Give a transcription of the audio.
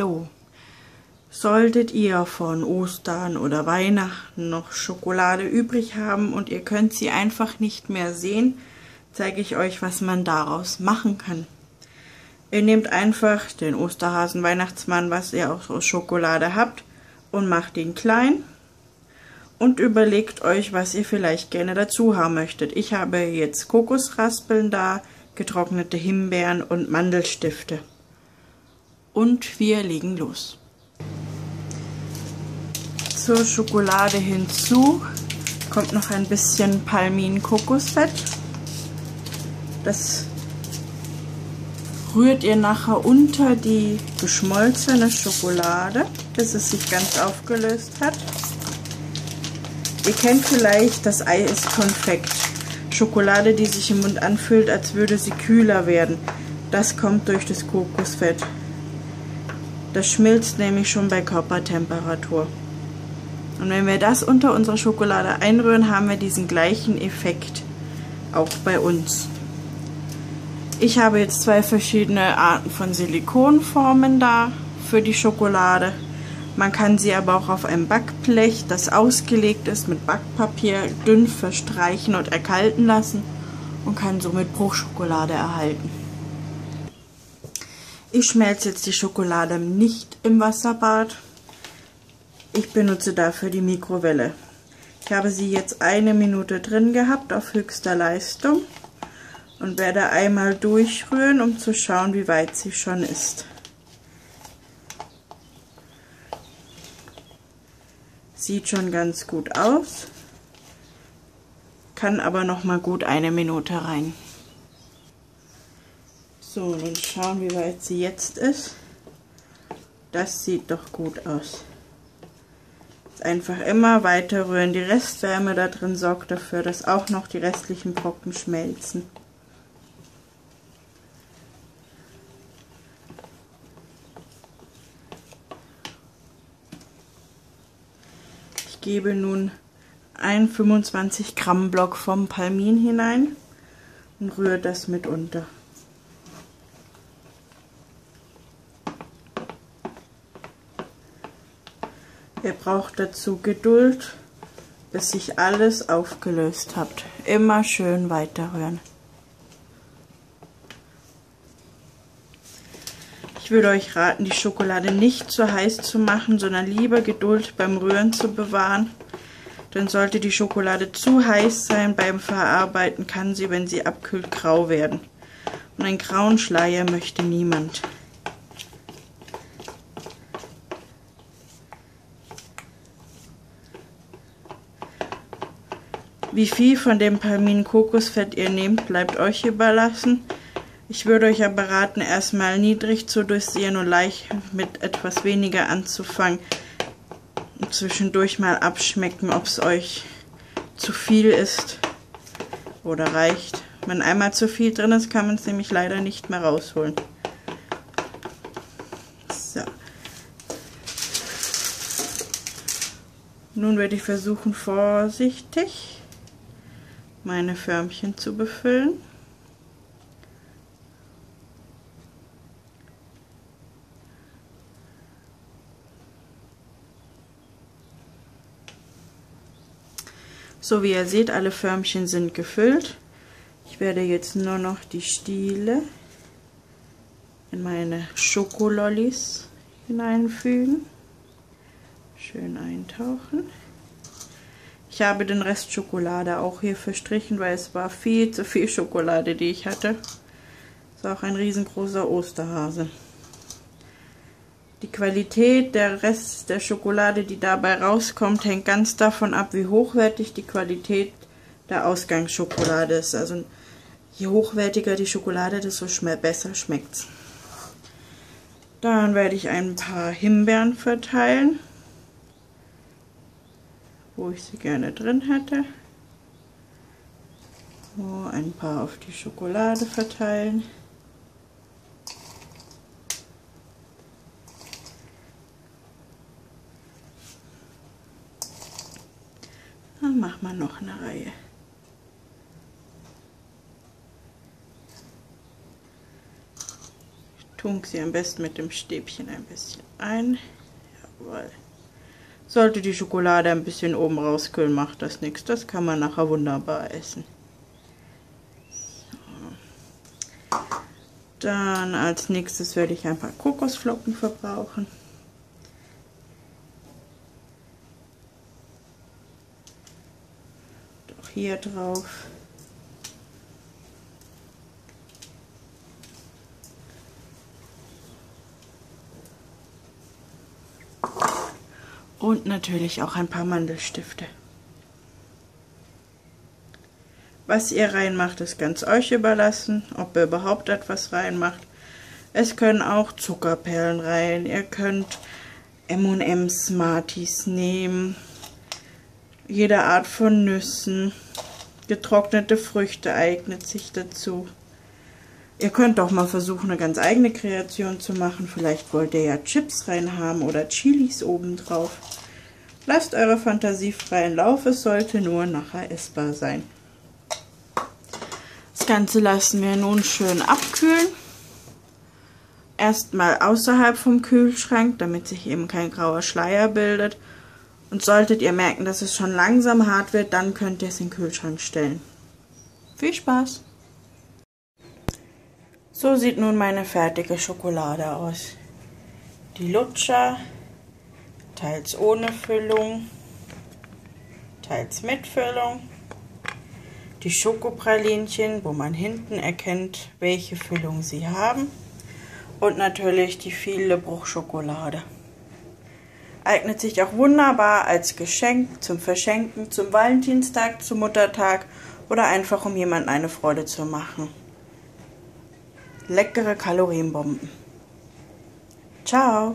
Hallo. Solltet ihr von Ostern oder Weihnachten noch Schokolade übrig haben und ihr könnt sie einfach nicht mehr sehen, zeige ich euch, was man daraus machen kann. Ihr nehmt einfach den Osterhasen Weihnachtsmann, was ihr auch aus Schokolade habt, und macht ihn klein und überlegt euch, was ihr vielleicht gerne dazu haben möchtet. Ich habe jetzt Kokosraspeln da, getrocknete Himbeeren und Mandelstifte. Und wir legen los. Zur Schokolade hinzu kommt noch ein bisschen Palmin-Kokosfett. Das rührt ihr nachher unter die geschmolzene Schokolade, bis es sich ganz aufgelöst hat. Ihr kennt vielleicht das Ei ist Konfekt. Schokolade, die sich im Mund anfühlt, als würde sie kühler werden. Das kommt durch das Kokosfett. Das schmilzt nämlich schon bei Körpertemperatur. Und wenn wir das unter unsere Schokolade einrühren, haben wir diesen gleichen Effekt auch bei uns. Ich habe jetzt zwei verschiedene Arten von Silikonformen da für die Schokolade. Man kann sie aber auch auf einem Backblech, das ausgelegt ist, mit Backpapier dünn verstreichen und erkalten lassen und kann somit Bruchschokolade erhalten. Ich schmelze jetzt die Schokolade nicht im Wasserbad. Ich benutze dafür die Mikrowelle. Ich habe sie jetzt eine Minute drin gehabt auf höchster Leistung und werde einmal durchrühren, um zu schauen, wie weit sie schon ist. Sieht schon ganz gut aus, kann aber noch mal gut eine Minute rein. So, dann schauen, wie weit sie jetzt ist. Das sieht doch gut aus. einfach immer weiter rühren. Die Restwärme da drin sorgt dafür, dass auch noch die restlichen Brocken schmelzen. gebe nun einen 25 Gramm Block vom Palmin hinein und rühre das mit unter. Ihr braucht dazu Geduld, bis sich alles aufgelöst habt. Immer schön weiterrühren. Ich würde euch raten, die Schokolade nicht zu heiß zu machen, sondern lieber Geduld beim Rühren zu bewahren. Denn sollte die Schokolade zu heiß sein beim Verarbeiten, kann sie, wenn sie abkühlt, grau werden. Und einen grauen Schleier möchte niemand. Wie viel von dem Palmin Kokosfett ihr nehmt, bleibt euch überlassen. Ich würde euch aber raten, erstmal niedrig zu dosieren und leicht mit etwas weniger anzufangen. Und zwischendurch mal abschmecken, ob es euch zu viel ist oder reicht. Wenn einmal zu viel drin ist, kann man es nämlich leider nicht mehr rausholen. So. Nun werde ich versuchen, vorsichtig meine Förmchen zu befüllen. So wie ihr seht, alle Förmchen sind gefüllt. Ich werde jetzt nur noch die Stiele in meine Schokolollis hineinfügen. Schön eintauchen. Ich habe den Rest Schokolade auch hier verstrichen, weil es war viel zu viel Schokolade, die ich hatte. Das ist auch ein riesengroßer Osterhase. Die Qualität der Rest der Schokolade, die dabei rauskommt, hängt ganz davon ab, wie hochwertig die Qualität der Ausgangsschokolade ist. Also je hochwertiger die Schokolade, desto besser schmeckt es. Dann werde ich ein paar Himbeeren verteilen, wo ich sie gerne drin hätte. So, ein paar auf die Schokolade verteilen. Dann machen wir noch eine Reihe. Ich Tun Sie am besten mit dem Stäbchen ein bisschen ein. Jawohl. Sollte die Schokolade ein bisschen oben rauskühlen, macht das nichts. Das kann man nachher wunderbar essen. Dann als nächstes werde ich ein paar Kokosflocken verbrauchen. Auch hier drauf. Und natürlich auch ein paar Mandelstifte. Was ihr reinmacht, ist ganz euch überlassen, ob ihr überhaupt etwas reinmacht. Es können auch Zuckerperlen rein, ihr könnt M&M's Smarties nehmen, jede Art von Nüssen, getrocknete Früchte eignet sich dazu. Ihr könnt auch mal versuchen, eine ganz eigene Kreation zu machen. Vielleicht wollt ihr ja Chips reinhaben oder Chilis obendrauf. Lasst eure Fantasie freien Lauf, es sollte nur nachher essbar sein. Das Ganze lassen wir nun schön abkühlen. Erstmal außerhalb vom Kühlschrank, damit sich eben kein grauer Schleier bildet. Und solltet ihr merken, dass es schon langsam hart wird, dann könnt ihr es in den Kühlschrank stellen. Viel Spaß! So sieht nun meine fertige Schokolade aus. Die Lutscher, teils ohne Füllung, teils mit Füllung. Die Schokopralinchen, wo man hinten erkennt, welche Füllung sie haben. Und natürlich die viele Bruchschokolade. Eignet sich auch wunderbar als Geschenk zum Verschenken, zum Valentinstag, zum Muttertag oder einfach um jemandem eine Freude zu machen leckere Kalorienbomben. Ciao!